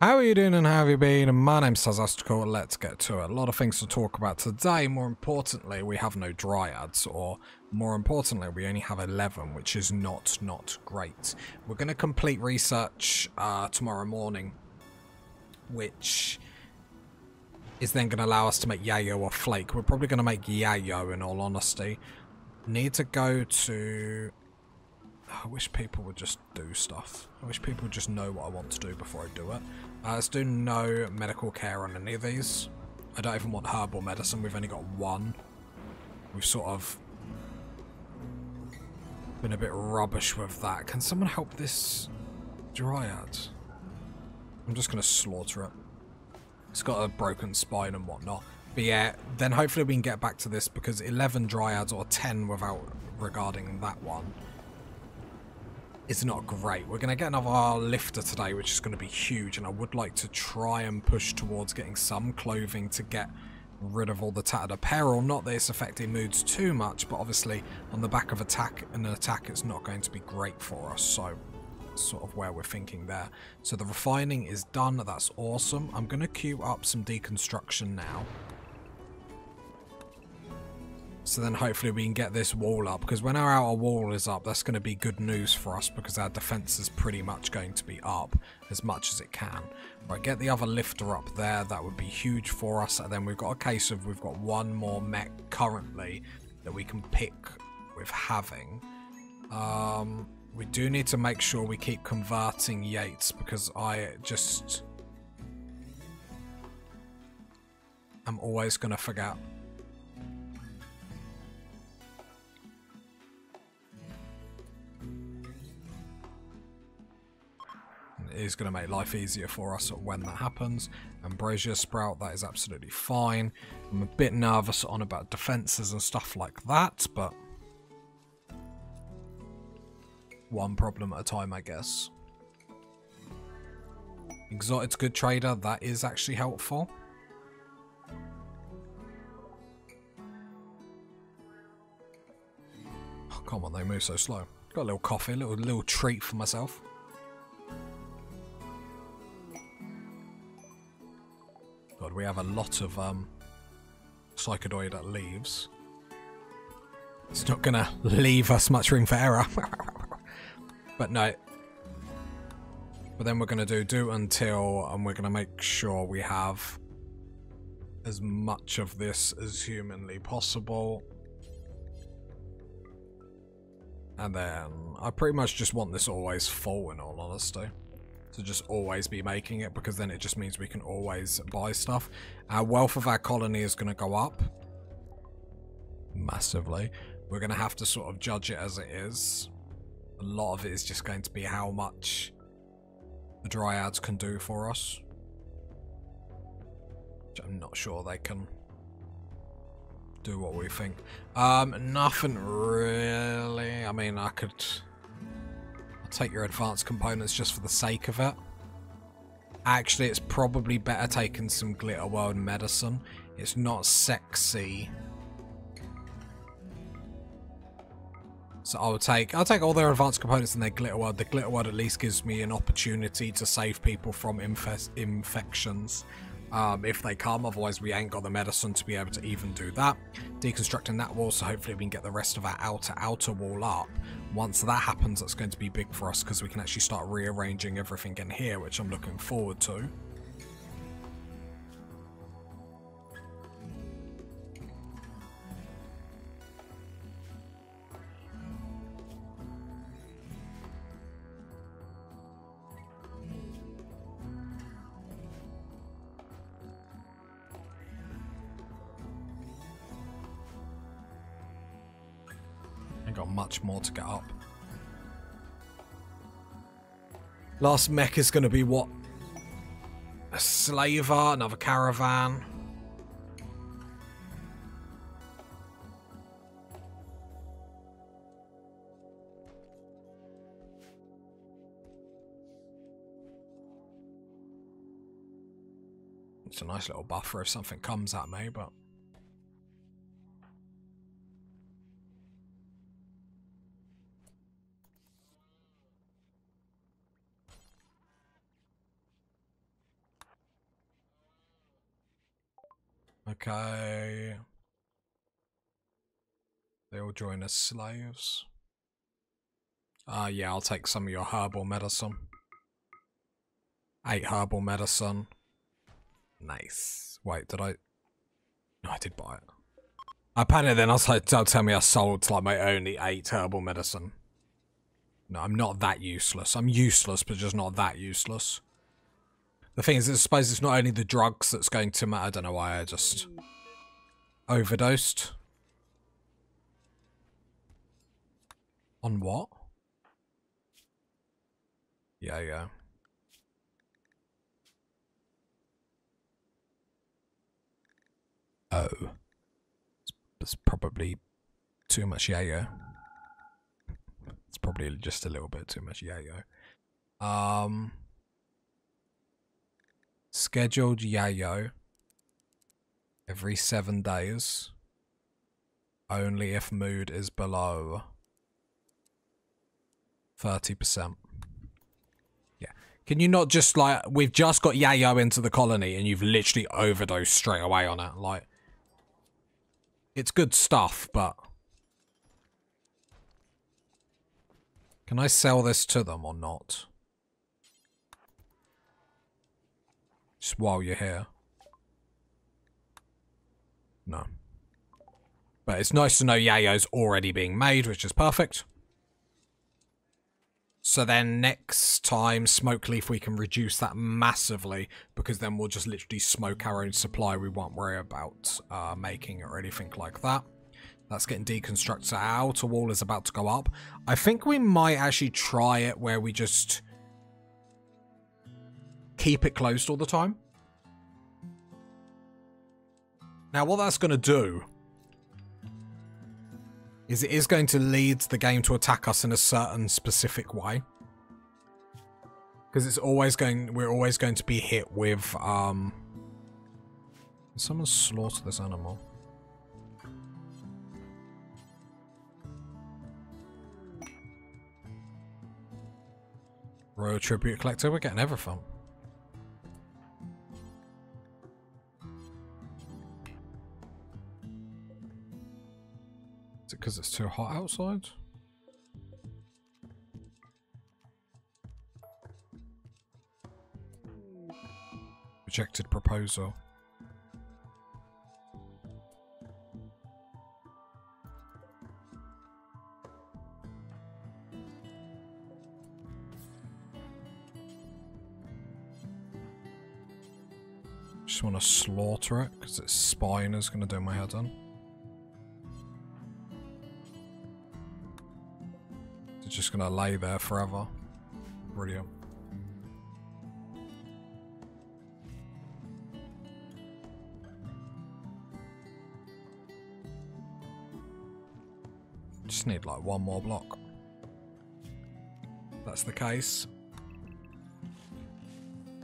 How are you doing and how have you been? My name's Tazastical. Let's get to it. A lot of things to talk about today. More importantly, we have no dryads, or more importantly, we only have 11, which is not, not great. We're going to complete research uh, tomorrow morning, which is then going to allow us to make Yayo or Flake. We're probably going to make Yayo, in all honesty. Need to go to I wish people would just do stuff. I wish people would just know what I want to do before I do it. Uh, let's do no medical care on any of these. I don't even want herbal medicine. We've only got one. We've sort of been a bit rubbish with that. Can someone help this dryad? I'm just going to slaughter it. It's got a broken spine and whatnot. But yeah, then hopefully we can get back to this because 11 dryads or 10 without regarding that one is not great. We're going to get another lifter today, which is going to be huge, and I would like to try and push towards getting some clothing to get rid of all the tattered apparel. Not that it's affecting moods too much, but obviously on the back of attack and an attack, it's not going to be great for us, so sort of where we're thinking there. So the refining is done, that's awesome. I'm going to queue up some deconstruction now. So then hopefully we can get this wall up, because when our outer wall is up, that's going to be good news for us, because our defense is pretty much going to be up as much as it can. Right, get the other lifter up there, that would be huge for us, and then we've got a case of we've got one more mech currently that we can pick with having. Um, we do need to make sure we keep converting Yates, because I just... I'm always going to forget. Is going to make life easier for us when that happens. Ambrosia Sprout, that is absolutely fine. I'm a bit nervous on about defenses and stuff like that, but one problem at a time, I guess. Exotic's good trader, that is actually helpful. Oh, come on, they move so slow. Got a little coffee, a little, little treat for myself. We have a lot of um, psychoid that leaves. It's not going to leave us much room for error. but no. But then we're going to do do until, and we're going to make sure we have as much of this as humanly possible. And then I pretty much just want this always full in all honesty to just always be making it because then it just means we can always buy stuff. Our wealth of our colony is going to go up massively. We're going to have to sort of judge it as it is. A lot of it is just going to be how much the dryads can do for us. Which I'm not sure they can do what we think. Um, nothing really. I mean, I could take your advanced components just for the sake of it. Actually, it's probably better taking some Glitter World medicine. It's not sexy. So I'll take I'll take all their advanced components in their Glitter World. The Glitter World at least gives me an opportunity to save people from infections um, if they come. Otherwise, we ain't got the medicine to be able to even do that. Deconstructing that wall, so hopefully we can get the rest of our outer outer wall up. Once that happens, that's going to be big for us because we can actually start rearranging everything in here, which I'm looking forward to. Much more to get up. Last mech is going to be what? A slaver, another caravan. It's a nice little buffer if something comes at me, but... Okay. They all join as slaves. Uh, yeah, I'll take some of your herbal medicine. Eight herbal medicine. Nice. Wait, did I... No, I did buy it. I panicked then, I was like, don't tell me I sold like my only eight herbal medicine. No, I'm not that useless. I'm useless, but just not that useless. The thing is, I suppose it's not only the drugs that's going to matter. I don't know why I just overdosed. On what? Yeah, yeah. Oh. It's probably too much yayo. It's probably just a little bit too much yayo. Um, scheduled yayo every seven days. Only if mood is below 30%. Yeah. Can you not just like, we've just got yayo into the colony and you've literally overdosed straight away on it. Like, it's good stuff, but... Can I sell this to them or not? Just while you're here. No. But it's nice to know Yayo's already being made, which is perfect. So then next time, Smoke Leaf, we can reduce that massively because then we'll just literally smoke our own supply. We won't worry about uh, making or anything like that. That's getting deconstructed. Our outer wall is about to go up. I think we might actually try it where we just keep it closed all the time. Now, what that's going to do is it is going to lead the game to attack us in a certain specific way. Because it's always going, we're always going to be hit with, um... someone slaughter this animal? Royal Tribute Collector, we're getting everything. Is it because it's too hot outside? Rejected proposal. Just want to slaughter it because its spine is going to do my head in. Just going to lay there forever. Brilliant. Just need like one more block. That's the case.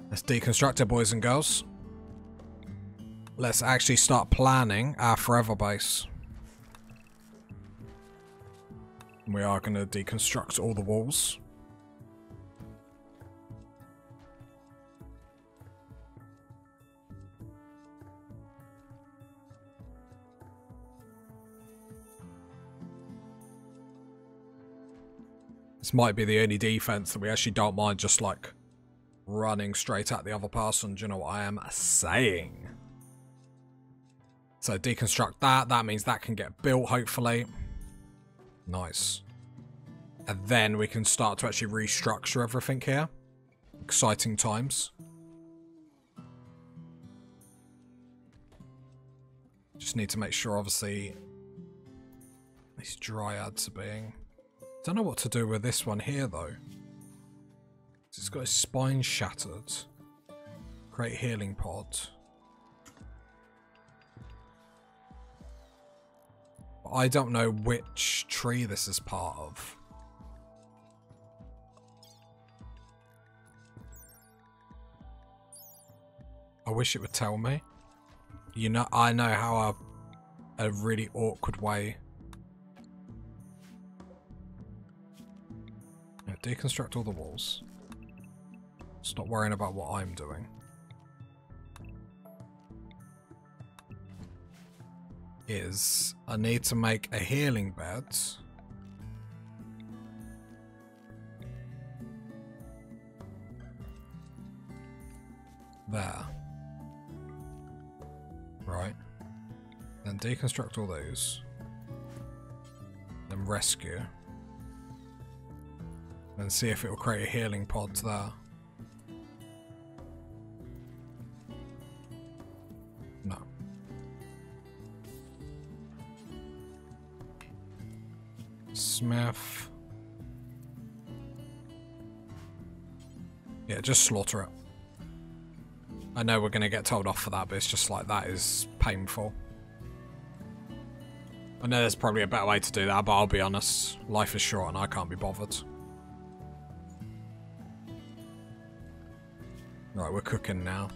Let's deconstruct it, boys and girls. Let's actually start planning our forever base. We are going to deconstruct all the walls. This might be the only defense that we actually don't mind just like running straight at the other person. Do you know what I am saying? So deconstruct that. That means that can get built, hopefully. Nice. And then we can start to actually restructure everything here. Exciting times. Just need to make sure, obviously, these dryads are being... Don't know what to do with this one here, though. It's got his spine shattered. Great healing pod. I don't know which tree this is part of. I wish it would tell me. You know, I know how a, a really awkward way. Deconstruct all the walls. Stop worrying about what I'm doing. Is I need to make a healing bed. There. Right. Then deconstruct all those. Then rescue. And see if it will create a healing pod there. Smith. Yeah, just slaughter it. I know we're going to get told off for that, but it's just like that is painful. I know there's probably a better way to do that, but I'll be honest. Life is short and I can't be bothered. Right, we're cooking now.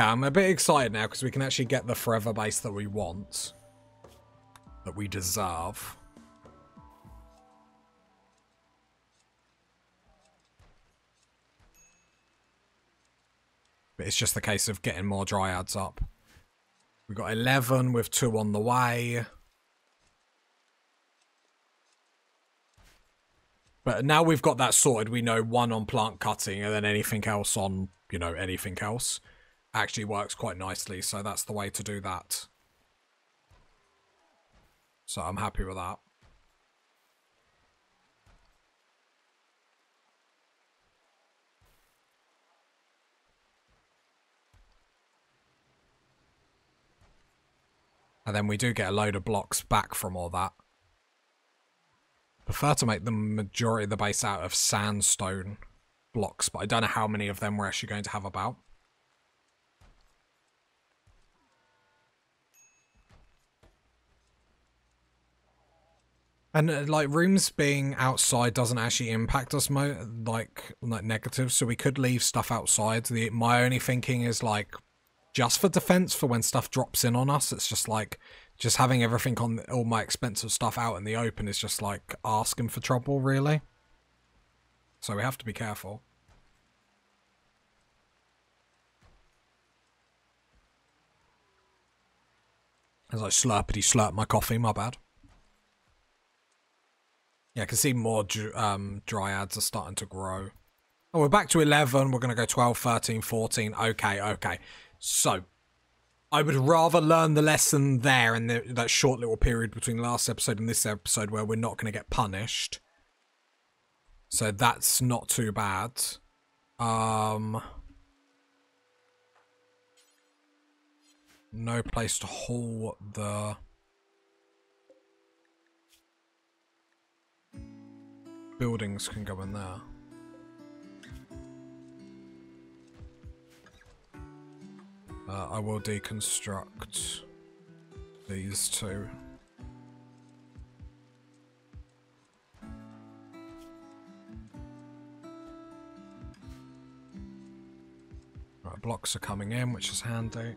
Okay, I'm a bit excited now because we can actually get the forever base that we want. That we deserve. But it's just the case of getting more dryads up. We've got 11 with two on the way. But now we've got that sorted, we know one on plant cutting and then anything else on, you know, anything else actually works quite nicely, so that's the way to do that. So I'm happy with that. And then we do get a load of blocks back from all that. Prefer to make the majority of the base out of sandstone blocks, but I don't know how many of them we're actually going to have about. And uh, like rooms being outside doesn't actually impact us mo like like negative, so we could leave stuff outside. The my only thinking is like just for defense for when stuff drops in on us. It's just like just having everything on all my expensive stuff out in the open is just like asking for trouble, really. So we have to be careful. As I slurpity slurp my coffee, my bad. Yeah, I can see more um, dryads are starting to grow. Oh, we're back to 11. We're going to go 12, 13, 14. Okay, okay. So, I would rather learn the lesson there in the, that short little period between last episode and this episode where we're not going to get punished. So that's not too bad. Um, no place to haul the... buildings can go in there. Uh, I will deconstruct these two. Right, blocks are coming in, which is handy.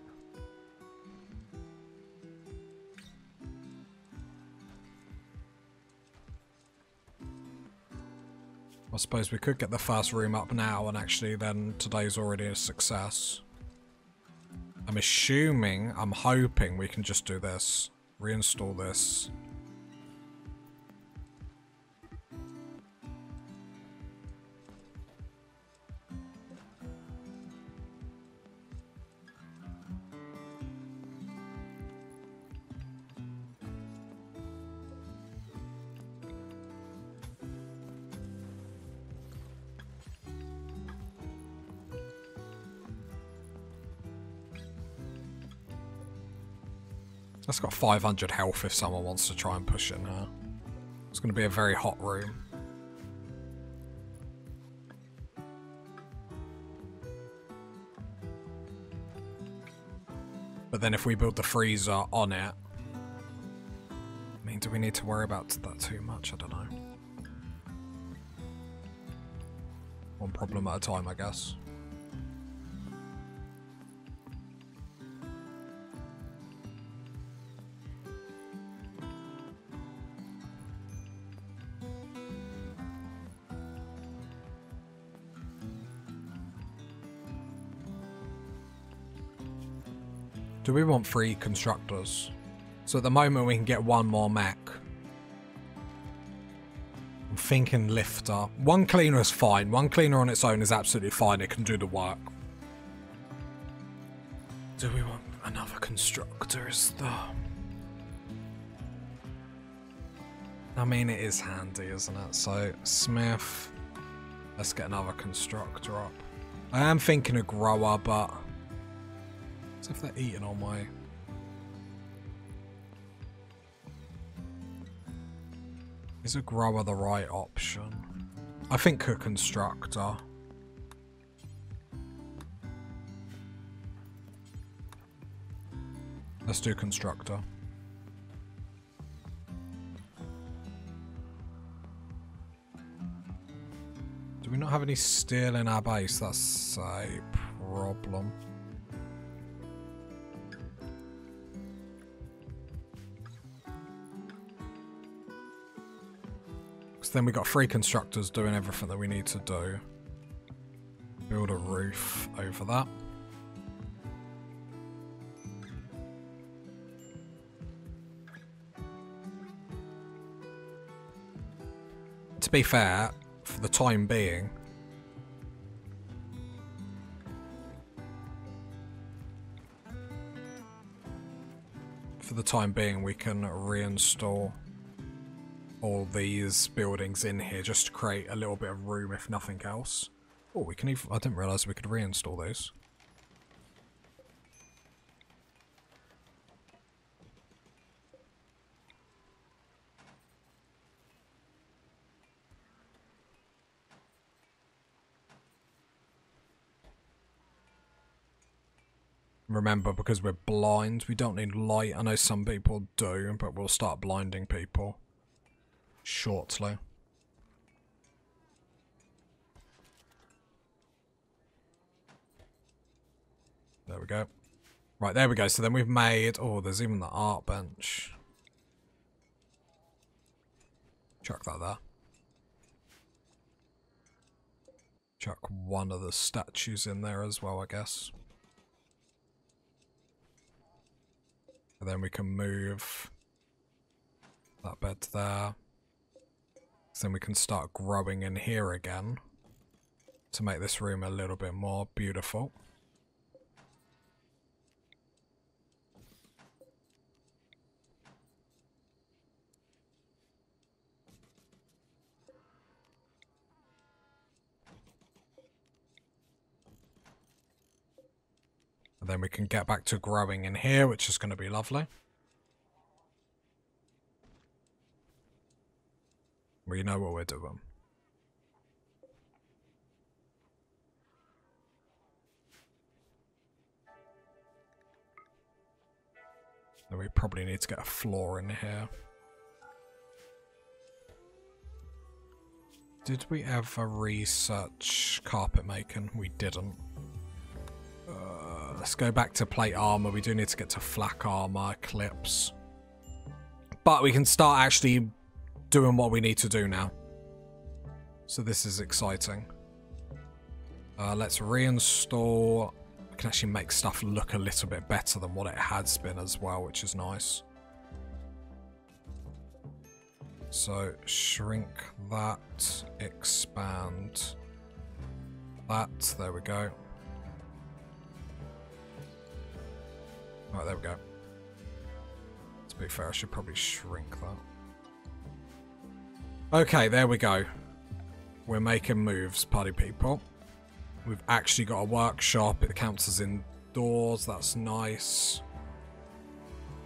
I suppose we could get the first room up now and actually then today's already a success. I'm assuming, I'm hoping we can just do this. Reinstall this. That's got 500 health if someone wants to try and push it now. It's going to be a very hot room. But then if we build the freezer on it... I mean, do we need to worry about that too much? I don't know. One problem at a time, I guess. Do we want three constructors? So at the moment we can get one more mech. I'm thinking lifter. One cleaner is fine. One cleaner on its own is absolutely fine. It can do the work. Do we want another constructor is the... I mean, it is handy, isn't it? So, Smith. Let's get another constructor up. I am thinking a grower, but... If they're eating all my... Is a grower the right option? I think a constructor. Let's do constructor. Do we not have any steel in our base? That's a problem. Then we got three constructors doing everything that we need to do. Build a roof over that. To be fair, for the time being, for the time being we can reinstall all these buildings in here just to create a little bit of room if nothing else. Oh, we can even... I didn't realise we could reinstall those. Remember, because we're blind, we don't need light. I know some people do, but we'll start blinding people shortly. There we go. Right, there we go. So then we've made... Oh, there's even the art bench. Chuck that there. Chuck one of the statues in there as well, I guess. And then we can move that bed there. Then we can start growing in here again to make this room a little bit more beautiful. And then we can get back to growing in here, which is going to be lovely. We know what we're doing. We probably need to get a floor in here. Did we ever research carpet making? We didn't. Uh, let's go back to plate armor. We do need to get to flak armor, clips. But we can start actually doing what we need to do now. So this is exciting. Uh, let's reinstall. Can actually make stuff look a little bit better than what it has been as well, which is nice. So shrink that, expand that, there we go. Right, there we go. To be fair, I should probably shrink that. Okay, there we go. We're making moves, party people. We've actually got a workshop. It counts as indoors. That's nice.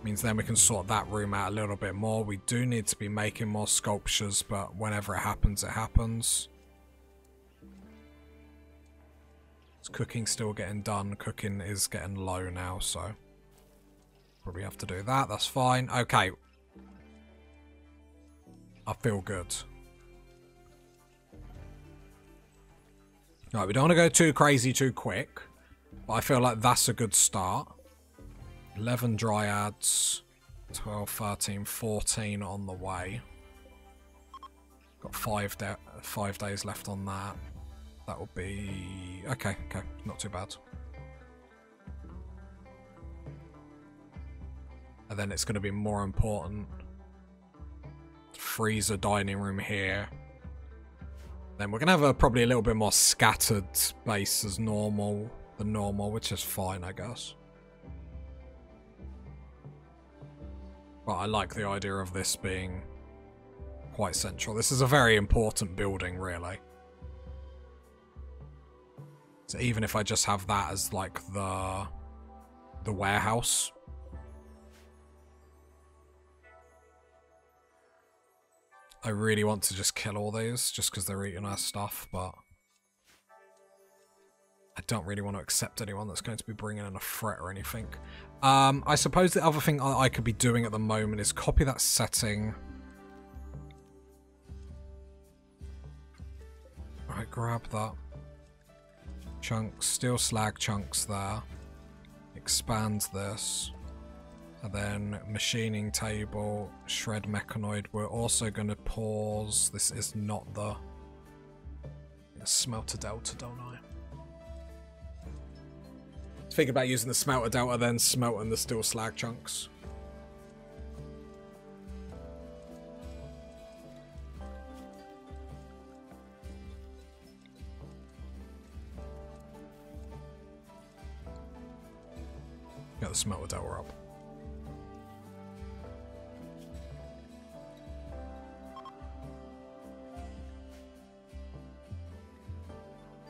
Means then we can sort that room out a little bit more. We do need to be making more sculptures, but whenever it happens, it happens. Is cooking still getting done? Cooking is getting low now, so... Probably have to do that. That's fine. Okay, I feel good. Right, we don't want to go too crazy too quick. But I feel like that's a good start. 11 dryads. 12, 13, 14 on the way. Got five, five days left on that. That will be... Okay, okay. Not too bad. And then it's going to be more important. Freezer dining room here. Then we're going to have a, probably a little bit more scattered space as normal than normal, which is fine, I guess. But I like the idea of this being quite central. This is a very important building, really. So even if I just have that as like the the warehouse. I really want to just kill all these just because they're eating our stuff, but I don't really want to accept anyone that's going to be bringing in a threat or anything. Um, I suppose the other thing I could be doing at the moment is copy that setting. Alright, grab that. Chunks, steel slag chunks there. Expand this. And then machining table, shred mechanoid. We're also going to pause. This is not the smelter delta, don't I? Think about using the smelter delta, then smelting the steel slag chunks. Get the smelter delta up.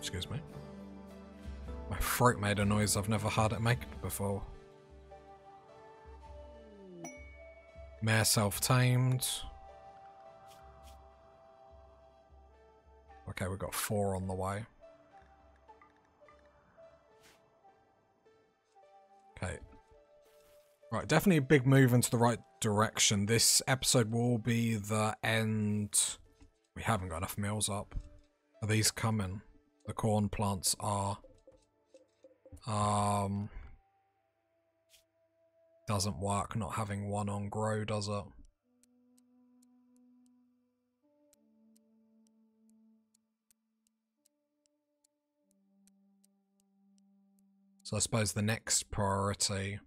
Excuse me. My throat made a noise I've never heard it make before. Mare self-tamed. Okay, we've got four on the way. Okay. Right, definitely a big move into the right direction. This episode will be the end. We haven't got enough meals up. Are these coming? The corn plants are. Um, doesn't work not having one on grow, does it? So I suppose the next priority,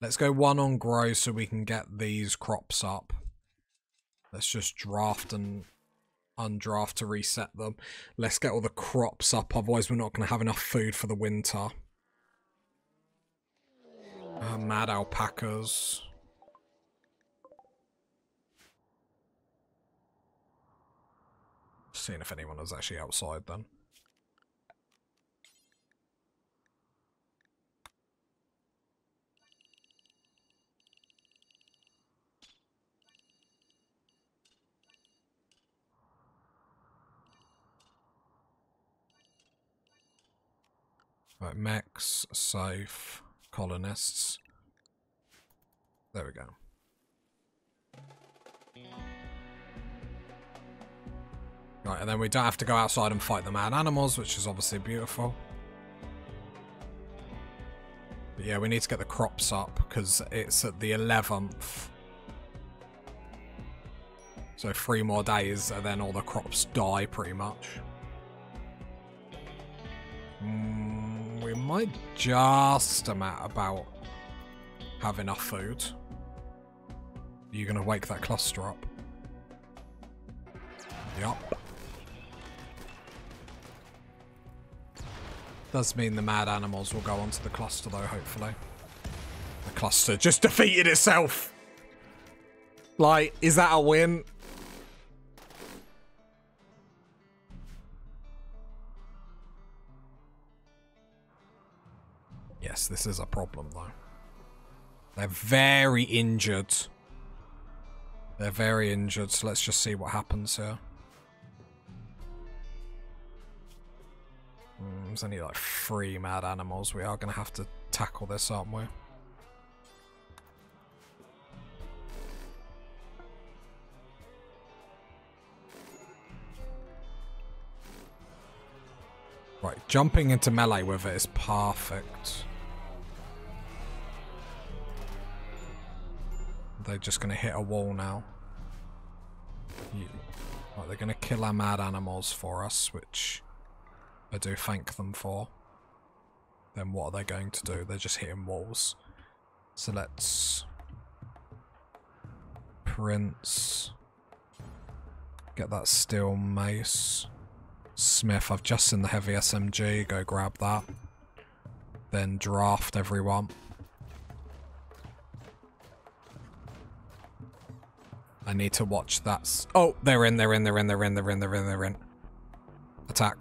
let's go one on grow so we can get these crops up. Let's just draft and undraft to reset them. Let's get all the crops up, otherwise we're not going to have enough food for the winter. Uh, mad alpacas. Seeing if anyone is actually outside then. Right, mechs, safe, colonists. There we go. Right, and then we don't have to go outside and fight the mad animals, which is obviously beautiful. But yeah, we need to get the crops up, because it's at the 11th. So three more days, and then all the crops die, pretty much. Might just am about have enough food. Are you going to wake that cluster up? Yup. Does mean the mad animals will go onto the cluster though, hopefully. The cluster just defeated itself! Like, is that a win? This is a problem though. They're very injured. They're very injured, so let's just see what happens here. Mm, there's only like three mad animals. We are going to have to tackle this, aren't we? Right, jumping into melee with it is perfect. They're just going to hit a wall now. They're going to kill our mad animals for us, which I do thank them for. Then what are they going to do? They're just hitting walls. So let's Prince. Get that steel mace. Smith, I've just seen the heavy SMG. Go grab that. Then draft everyone. I need to watch that. Oh, they're in, they're in, they're in, they're in, they're in, they're in, they're in. Attack.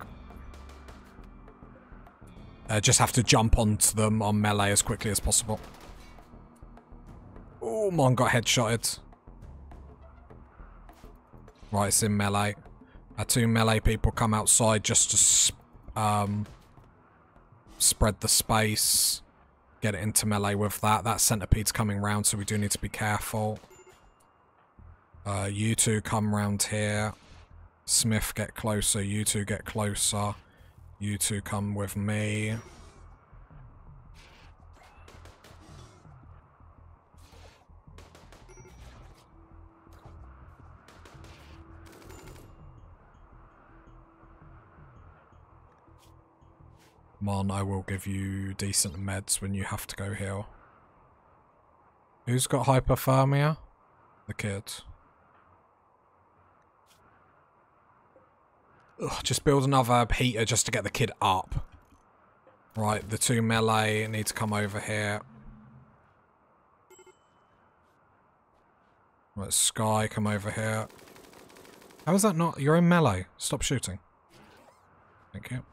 Uh, just have to jump onto them on melee as quickly as possible. Oh, Mon got headshotted. Right, it's in melee. Our two melee people come outside just to um, spread the space. Get it into melee with that. That centipede's coming round, so we do need to be careful. Uh, you two come round here. Smith, get closer. You two get closer. You two come with me. Mon, I will give you decent meds when you have to go heal. Who's got hypothermia? The kid. Ugh, just build another heater just to get the kid up. Right, the two melee need to come over here. Right, Sky, come over here. How is that not? You're in melee. Stop shooting. Thank you.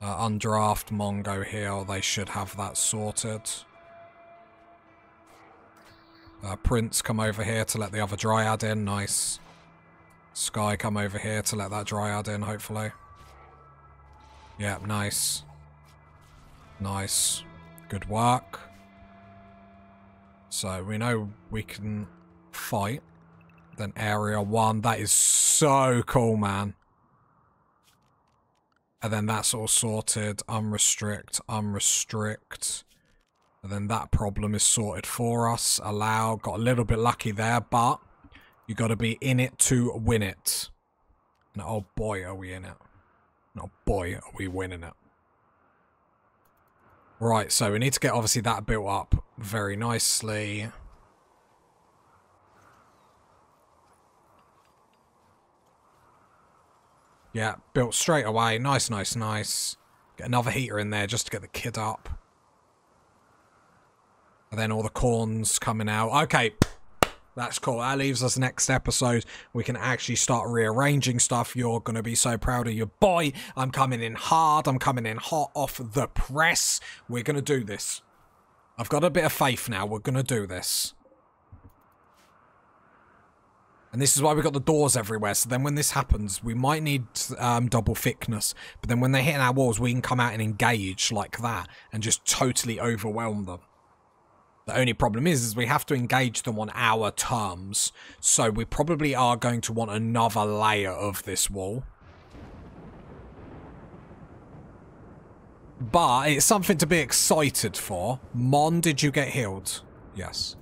Uh, undraft Mongo here. they should have that sorted. Uh, Prince come over here to let the other Dryad in, nice. Sky come over here to let that Dryad in, hopefully. Yep, yeah, nice. Nice. Good work. So, we know we can fight. Then area 1, that is so cool, man. And then that's all sorted. Unrestrict, unrestrict. And then that problem is sorted for us. Allow, got a little bit lucky there, but you got to be in it to win it. And oh boy, are we in it. oh boy, are we winning it. Right, so we need to get obviously that built up very nicely. Yeah, built straight away. Nice, nice, nice. Get another heater in there just to get the kid up. And then all the corns coming out. Okay, that's cool. That leaves us next episode. We can actually start rearranging stuff. You're going to be so proud of your boy. I'm coming in hard. I'm coming in hot off the press. We're going to do this. I've got a bit of faith now. We're going to do this. And this is why we've got the doors everywhere. So then when this happens, we might need um, double thickness. But then when they hit our walls, we can come out and engage like that and just totally overwhelm them. The only problem is, is we have to engage them on our terms. So we probably are going to want another layer of this wall. But it's something to be excited for. Mon, did you get healed? Yes.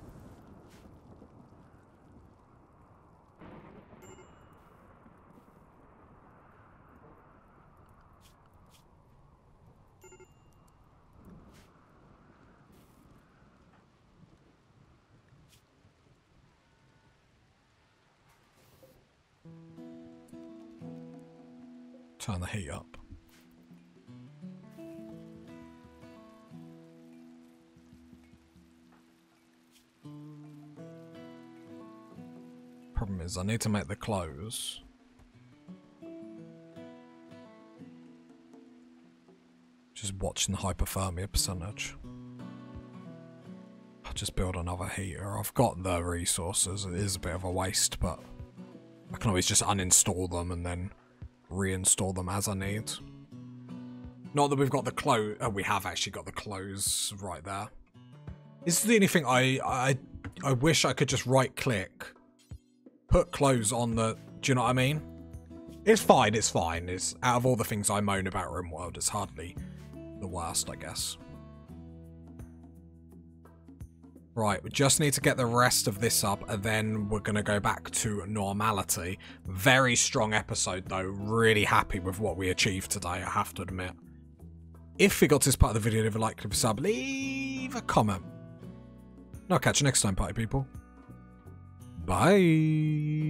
Turn the heat up. Problem is, I need to make the clothes. Just watching the hypothermia percentage. I'll just build another heater. I've got the resources. It is a bit of a waste, but I can always just uninstall them and then reinstall them as I need. Not that we've got the clothes. Oh, we have actually got the clothes right there. The only thing I, I, I wish I could just right click, put clothes on the, do you know what I mean? It's fine, it's fine. It's out of all the things I moan about RimWorld, it's hardly the worst, I guess. Right, we just need to get the rest of this up and then we're going to go back to normality. Very strong episode though, really happy with what we achieved today, I have to admit. If you got to this part of the video, leave a like, leave a sub, leave a comment. And I'll catch you next time, party people. Bye.